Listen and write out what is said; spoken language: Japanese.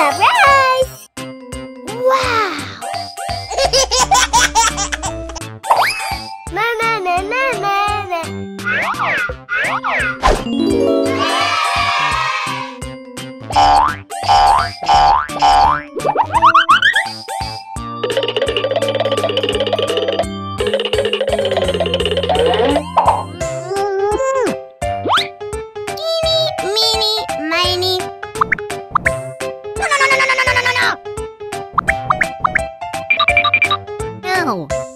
Subscribe. を。ふ。